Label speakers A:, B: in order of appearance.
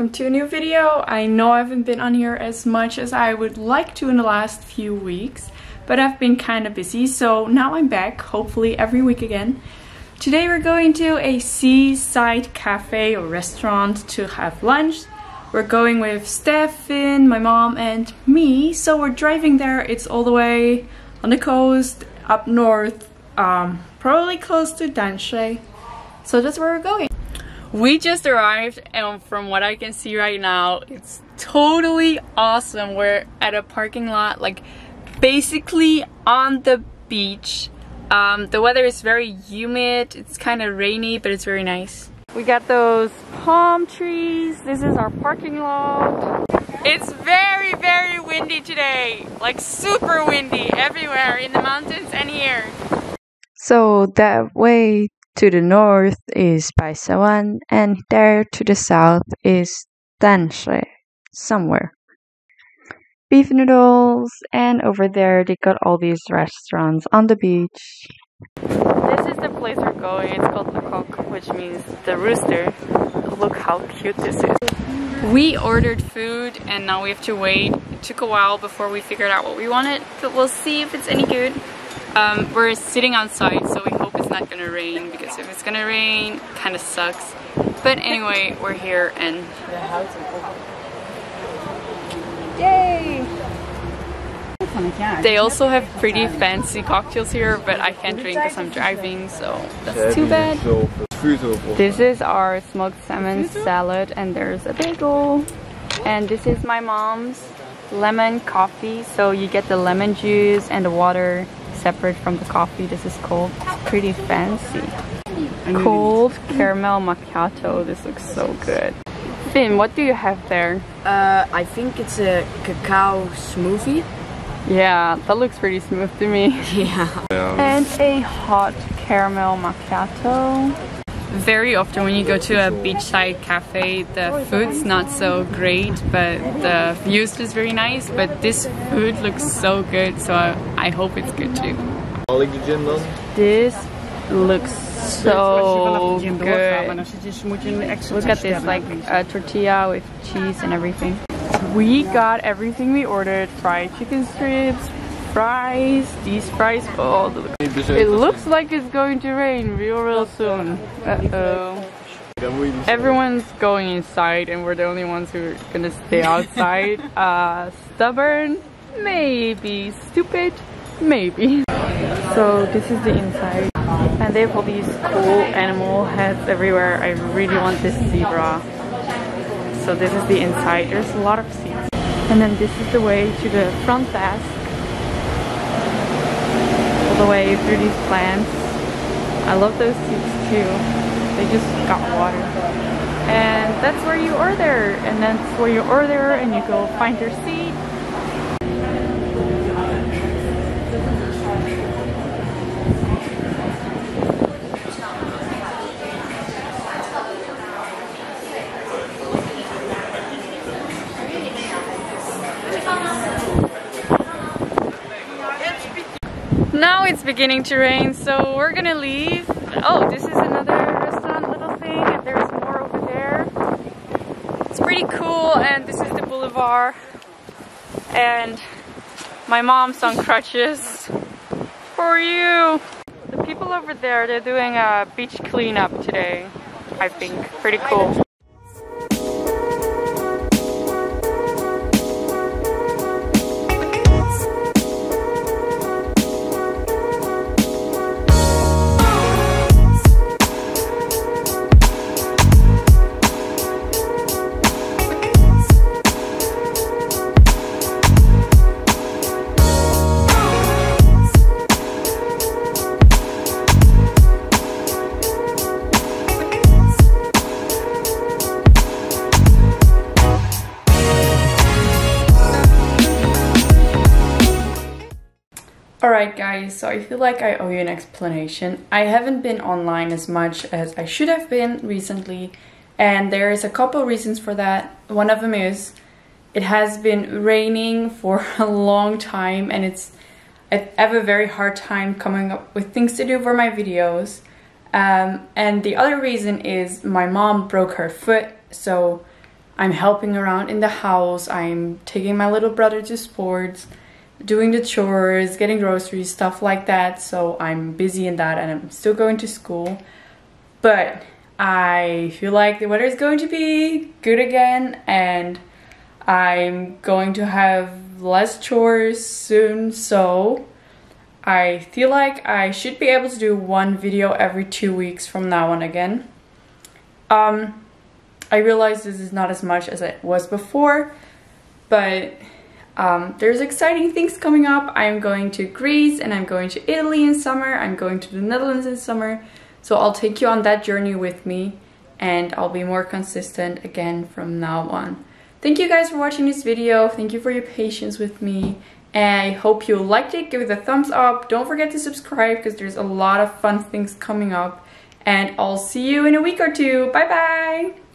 A: welcome to a new video. I know I haven't been on here as much as I would like to in the last few weeks, but I've been kind of busy, so now I'm back, hopefully every week again. Today we're going to a seaside cafe or restaurant to have lunch. We're going with Stefan, my mom and me, so we're driving there. It's all the way on the coast, up north, um, probably close to Danche. So that's where we're going. We just arrived and from what I can see right now, it's totally awesome. We're at a parking lot, like basically on the beach. Um, the weather is very humid, it's kind of rainy, but it's very nice. We got those palm trees. This is our parking lot. It's very, very windy today. Like super windy everywhere in the mountains and here.
B: So that way to the north is Baishawan, and there to the south is Danche, somewhere. Beef noodles, and over there they got all these restaurants on the beach.
A: This is the place we're going. It's called Le Coq, which means the rooster. Look how cute this is. We ordered food and now we have to wait. It took a while before we figured out what we wanted, but we'll see if it's any good. Um, we're sitting outside, so it's not gonna rain because if it's gonna rain, kind of sucks. But anyway, we're here and yay! They also have pretty fancy cocktails here, but I can't drink because I'm driving, so that's too bad. This is our smoked salmon salad, and there's a bagel. And this is my mom's lemon coffee, so you get the lemon juice and the water separate from the coffee. This is cold. It's pretty fancy. Cold caramel macchiato. This looks so good. Finn, what do you have there?
C: Uh, I think it's a cacao smoothie.
A: Yeah, that looks pretty smooth to me.
C: Yeah.
A: And a hot caramel macchiato. Very often when you go to a beachside cafe, the food's not so great, but the views is very nice. But this food looks so good, so I, I hope it's good too. This looks so good. Look at this, like a tortilla with cheese and everything. We got everything we ordered. Fried chicken strips, fries, these fries. Oh, look. it looks like it's going to rain real, real soon. Uh-oh. Everyone's going inside and we're the only ones who are gonna stay outside. uh, stubborn? Maybe. Stupid? Maybe. So this is the inside. And they have all these cool animal heads everywhere. I really want this zebra. So this is the inside. There's a lot of seats. And then this is the way to the front desk. The way through these plants. I love those seats too. They just got water. And that's where you order. And that's where you order and you go find your seat. It's beginning to rain, so we're gonna leave. Oh, this is another restaurant little thing, and there's more over there. It's pretty cool, and this is the boulevard. And my mom's on crutches. For you! The people over there, they're doing a beach cleanup today. I think. Pretty cool. Alright guys, so I feel like I owe you an explanation. I haven't been online as much as I should have been recently and there is a couple reasons for that. One of them is it has been raining for a long time and it's I have a very hard time coming up with things to do for my videos. Um, and the other reason is my mom broke her foot so I'm helping around in the house. I'm taking my little brother to sports, doing the chores, getting groceries, stuff like that. So I'm busy in that and I'm still going to school. But I feel like the weather is going to be good again and I'm going to have less chores soon. So I feel like I should be able to do one video every two weeks from now on again. Um, I realize this is not as much as it was before, but um, there's exciting things coming up. I'm going to Greece and I'm going to Italy in summer. I'm going to the Netherlands in summer. So I'll take you on that journey with me and I'll be more consistent again from now on. Thank you guys for watching this video. Thank you for your patience with me. And I hope you liked it. Give it a thumbs up. Don't forget to subscribe because there's a lot of fun things coming up. And I'll see you in a week or two. Bye bye!